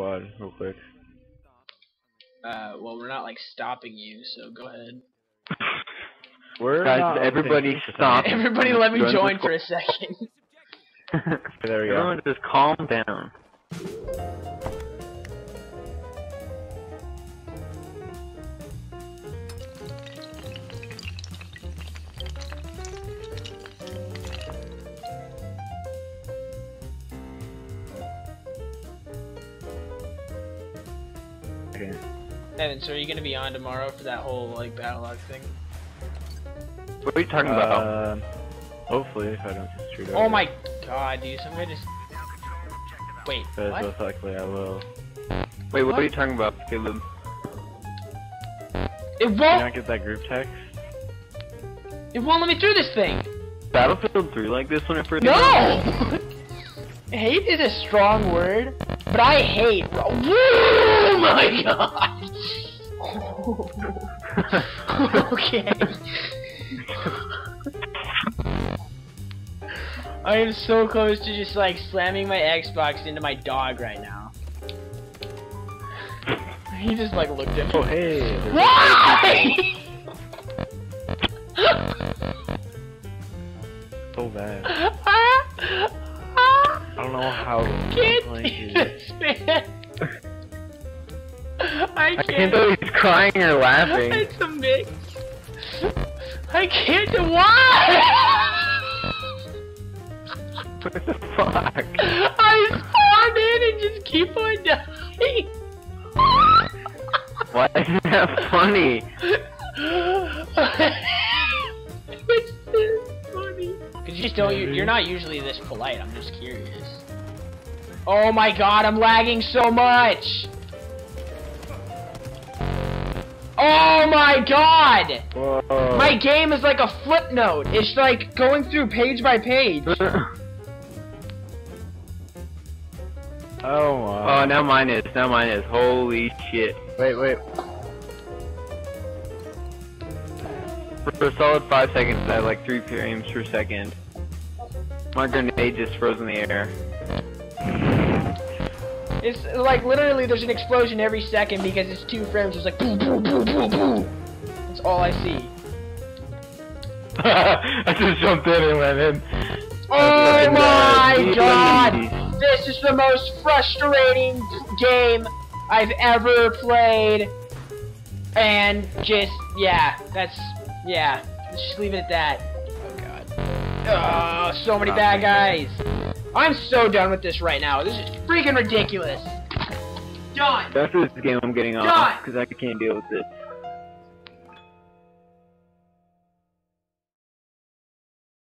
squad real quick. Uh, well, we're not like stopping you, so go ahead. We're Guys, not everybody stop. Everybody, let me Join join for a second. There we go. Everyone just calm down. Okay. Evan, so are you gonna be on tomorrow for that whole like Battlelog thing? What are you talking about? Um, hopefully, if I don't get screwed Oh my god, dude! Somebody just. Wait, But what? most likely I will. Wait, what what? are you talking about, Caleb? It Did you won't. not get that group text? It won't let me through this thing. Battlefield 3 like this when it first No! hate is a strong word, but I hate. Oh my god! okay. I am so close to just like slamming my Xbox into my dog right now. He just like looked at me. Oh hey! Why? So bad. I I don't know how. can't like, do it- this, man. I I can't. can't tell if he's crying or laughing. It's a mix. I can't do why. what the fuck? I spawned in and just keep on dying. Why isn't that funny? it's so funny. Cause you just don't. You, you're not usually this polite. I'm just curious. Oh my god, I'm lagging so much. Oh my god! Whoa. My game is like a footnote. It's like going through page by page. Oh my. oh, my. now mine is. Now mine is. Holy shit. Wait, wait. For a solid five seconds, I had like three frames per second. My grenade just froze in the air. It's like literally there's an explosion every second because it's two frames. It's like boom, boom, boom, boom, boom. That's all I see. I just jumped in and went in. Oh my god! This is the most frustrating game I've ever played. And just, yeah, that's, yeah. Let's just leave it at that. Oh god. Oh, so many bad guys. I'm so done with this right now. This is freaking ridiculous. Done. That's this game, I'm getting off because I can't deal with it.